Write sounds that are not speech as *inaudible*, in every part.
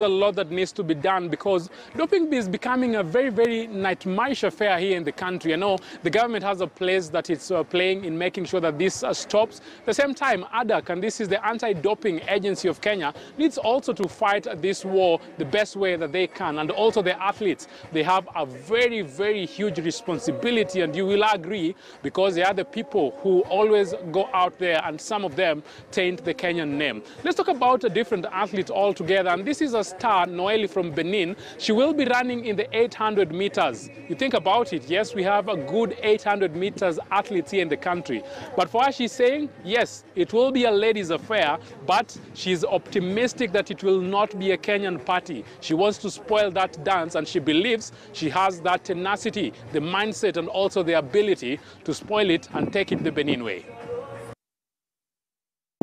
a lot that needs to be done because doping is becoming a very, very nightmarish affair here in the country. I know the government has a place that it's uh, playing in making sure that this uh, stops. At the same time, ADAK, and this is the Anti-Doping Agency of Kenya, needs also to fight this war the best way that they can. And also the athletes, they have a very, very huge responsibility, and you will agree, because they are the people who always go out there, and some of them taint the Kenyan name. Let's talk about a different athlete altogether, and this is a star, Noeli from Benin. She will be running in the 800 meters. You think about it, yes, we have a good 800 meters athlete here in the country. But for her, she's saying, yes, it will be a ladies' affair, but she's optimistic that it will not be a Kenyan party. She wants to spoil that dance, and she believes she has that tenacity, the mindset, and also the ability to spoil it and take it the Benin way.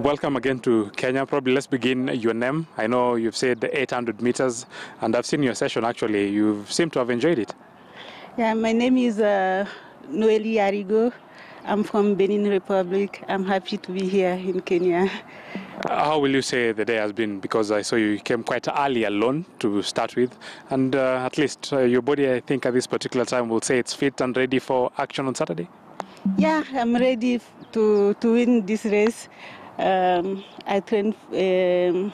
Welcome again to Kenya. Probably let's begin your name. I know you've said 800 meters, and I've seen your session actually. You seem to have enjoyed it. Yeah, my name is uh, Noeli Yarigo. I'm from Benin Republic. I'm happy to be here in Kenya. How will you say the day has been? Because I saw you came quite early alone to start with, and uh, at least uh, your body, I think, at this particular time will say it's fit and ready for action on Saturday. Yeah, I'm ready to, to win this race. Um, I train. Um,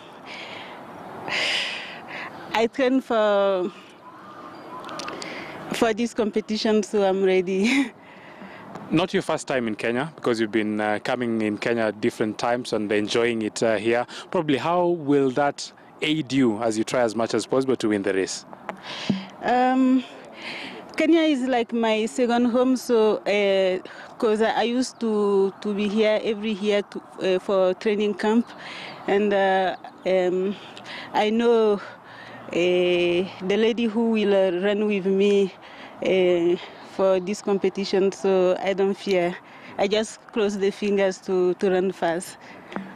I train for for this competition, so I'm ready. *laughs* Not your first time in Kenya, because you've been uh, coming in Kenya at different times and enjoying it uh, here. Probably, how will that aid you as you try as much as possible to win the race? Um, Kenya is like my second home, so because I, used to to be here every year to, uh, for training camp, and uh, um, I know uh, the lady who will uh, run with me uh, for this competition, so I don't fear. I just cross the fingers to, to run fast.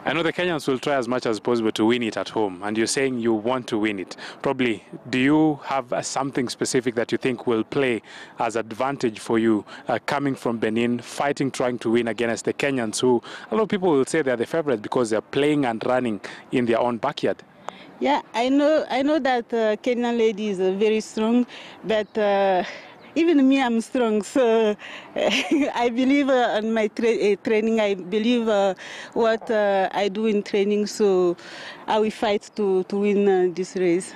I know the Kenyans will try as much as possible to win it at home, and you're saying you want to win it. Probably, do you have uh, something specific that you think will play as advantage for you uh, coming from Benin, fighting, trying to win against the Kenyans, who a lot of people will say they're the favorite because they're playing and running in their own backyard? Yeah, I know. I know that uh, Kenyan lady is uh, very strong, but uh, even me, I'm strong. So *laughs* I believe uh, on my tra- uh, training. I believe uh, what uh, I do in training. So I will fight to to win uh, this race.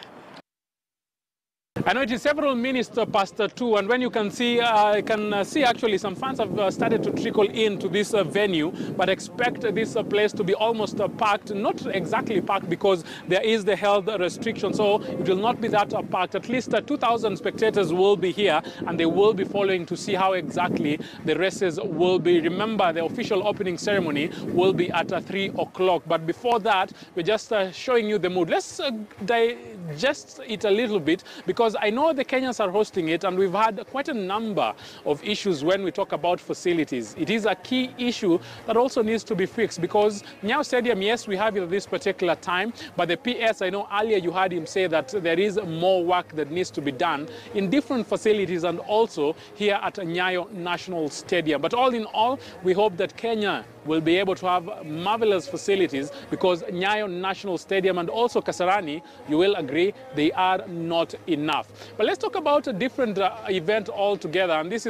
I know it is several minutes uh, past uh, two, and when you can see, uh, I can uh, see actually some fans have started to trickle into this uh, venue, but expect this place to be almost packed. Not exactly packed because there is the health restriction, so it will not be that packed. At least uh, 2,000 spectators will be here, and they will be following to see how exactly the races will be. Remember, the official opening ceremony will be at uh, three o'clock. But before that, we're just showing you the mood. Let's digest it a little bit because I know the Kenyans are hosting it, and we've had quite a number of issues when we talk about facilities. It is a key issue that also needs to be fixed because Nyayo Stadium, yes, we have it at this particular time, but the PS, I know earlier you heard him say that there is more work that needs to be done in different facilities and also here at Nyayo National Stadium. But all in all, we hope that Kenya will be able to have marvelous facilities because Nyayo National Stadium and also Kasarani, you will agree, they are not enough. But let's talk about a different uh, event altogether, and this is